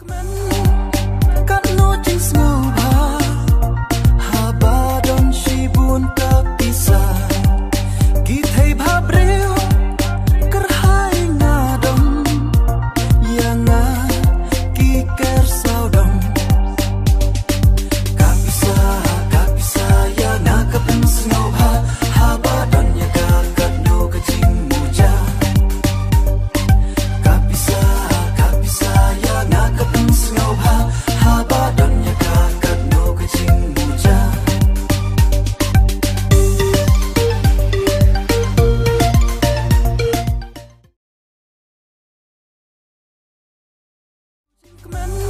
recommend Come on.